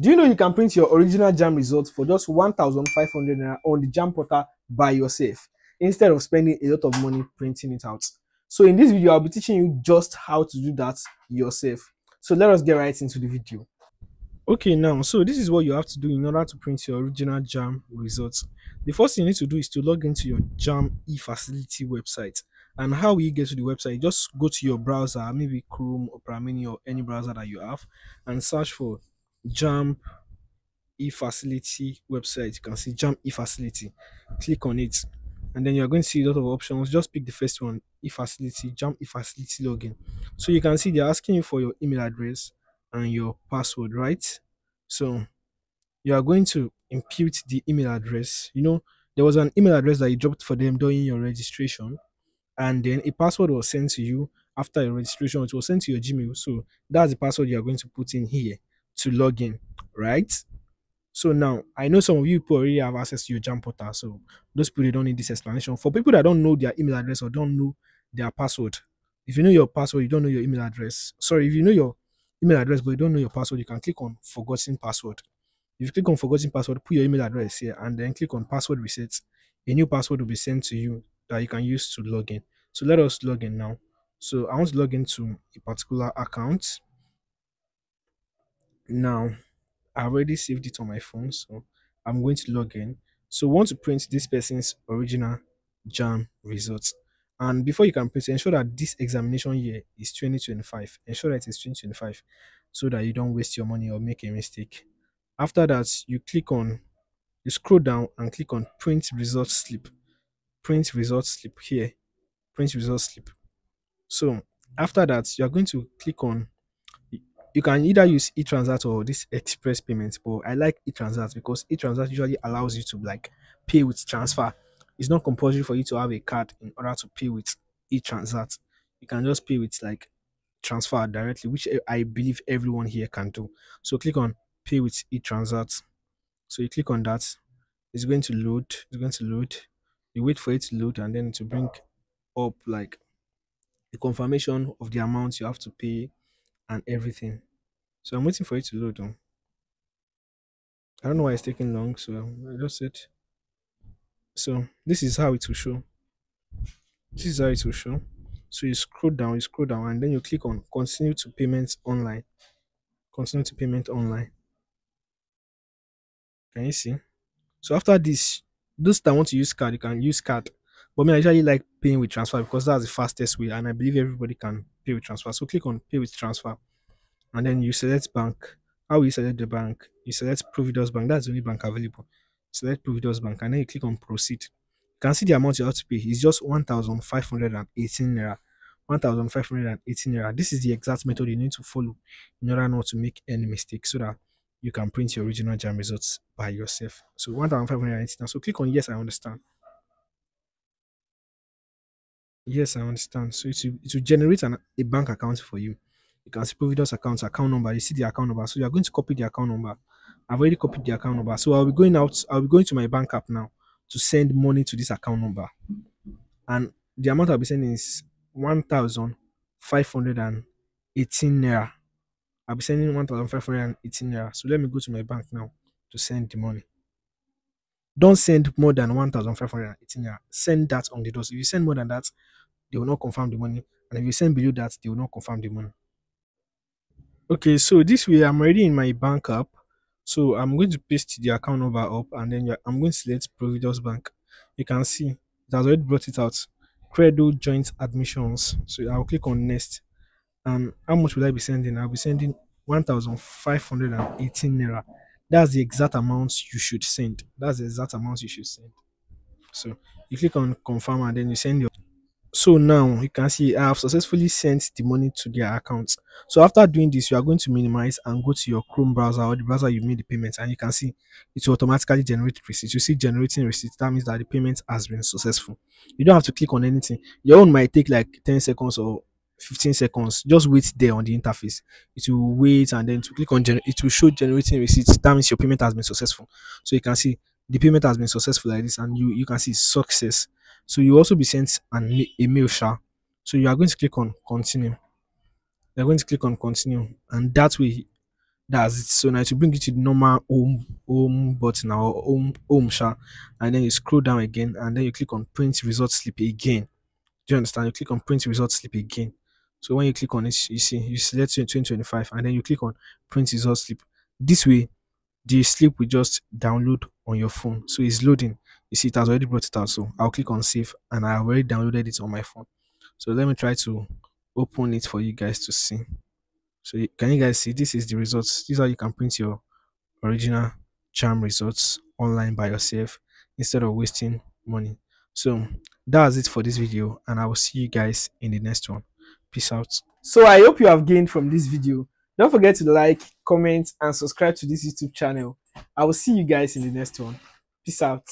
Do you know you can print your original JAMB results for just 1,500 naira on the JAMB portal by yourself instead of spending a lot of money printing it out? So in this video, I'll be teaching you just how to do that yourself. So let us get right into the video. Okay, now, so this is what you have to do in order to print your original JAMB results. The first thing you need to do is to log into your JAMB e-facility website. And how you get to the website? Just go to your browser, maybe Chrome, Opera Mini, or any browser that you have, and search for JAMB e-facility website. You can see JAMB e-facility. Click on it, and then you're going to see a lot of options. Just pick the first one, e-facility, JAMB e-facility login. So you can see they're asking you for your email address and your password, right? So you are going to impute the email address. You know, there was an email address that you dropped for them during your registration, and then a password was sent to you after your registration. It was sent to your Gmail. So that's the password you are going to put in here to log in, right? So now I know some of you people already have access to your JAMB portal. So those people they don't need this explanation. For people that don't know their email address or don't know their password, if you know your password, you don't know your email address. Sorry, if you know your email address but you don't know your password, you can click on forgotten password. If you click on forgotten password, put your email address here and then click on password reset. A new password will be sent to you that you can use to log in. So let us log in now. So I want to log into a particular account. Now I already saved it on my phone, so I'm going to log in. So want to print this person's original JAMB results. And before you can print, ensure that this examination year is 2025. Ensure that it's 2025 so that you don't waste your money or make a mistake. After that, you click on, you scroll down and click on print results slip. Print results slip here. Print results slip. So after that, you are going to click on you can either use eTranzact or this express payment but i like eTranzact because eTranzact usually allows you to like pay with transfer. It's not compulsory for you to have a card in order to pay with eTranzact you can just pay with like transfer directly which i believe everyone here can do. So click on pay with eTranzact so you click on that. It's going to load it's going to load. You wait for it to load and then to bring up like the confirmation of the amount you have to pay and everything. So I'm waiting for it to load on. I don't know why it's taking long, so I just said. So this is how it will show. This is how it will show. So you scroll down, you scroll down, and then you click on continue to payments online. Continue to payment online. Can you see? So after this, those that want to use card, you can use card. But me, I usually like paying with transfer because that's the fastest way, and I believe everybody can pay with transfer. So click on pay with transfer, and then you select bank. How you select the bank? You select Providus Bank. That's the only bank available. Select Providus Bank, and then you click on proceed. You can see the amount you have to pay. It's just one thousand five hundred and eighteen naira. 1518 naira. This is the exact method you need to follow in order not to make any mistake so that you can print your original JAMB results by yourself. So 1518. So click on yes, I understand. Yes, I understand. So it will, it will generate an, a bank account for you. You can see Providus account, account number. You see the account number. So you are going to copy the account number. I've already copied the account number. So I'll be going out. I'll be going to my bank app now to send money to this account number. And the amount I'll be sending is 1,518 naira. I'll be sending 1,518 naira. So let me go to my bank now to send the money. Don't send more than 1,518 naira. Send that on the dot. If you send more than that, they will not confirm the money. And if you send below that, they will not confirm the money. Okay, so this way I'm already in my bank app. So I'm going to paste the account number up and then I'm going to select Providus Bank. You can see it has already brought it out. Credo joint admissions. So I'll click on next. And how much will I be sending? I'll be sending 1,518 naira. That's the exact amount you should send. That's the exact amount you should send. So you click on confirm and then you send your so now you can see I have successfully sent the money to their account. So after doing this, you are going to minimize and go to your Chrome browser or the browser you made the payment, and you can see it will automatically generate receipt. You see generating receipt, that means that the payment has been successful. You don't have to click on anything. Your own might take like 10 seconds or 15 seconds. Just wait there on the interface. It will wait and then to click on it will show generating receipts. That means your payment has been successful. So you can see the payment has been successful like this, and you you can see success. So you also be sent an email share. So you are going to click on continue. You're going to click on continue, and that way that's it. So now to bring you to the normal home home button or home home sha. And then you scroll down again and then you click on print result slip again. Do you understand? You click on print result slip again. So when you click on it you see you select 2025 and then you click on print result slip. This way the slip will just download on your phone. So it's loading you see it has already brought it out so i'll click on save and i already downloaded it on my phone. So let me try to open it for you guys to see. So can you guys see? This is the results. Is how you can print your original JAMB results online by yourself instead of wasting money. So that's it for this video and i will see you guys in the next one. Peace out. So i hope you have gained from this video. Don't forget to like comment and subscribe to this youtube channel. I will see you guys in the next one. Peace out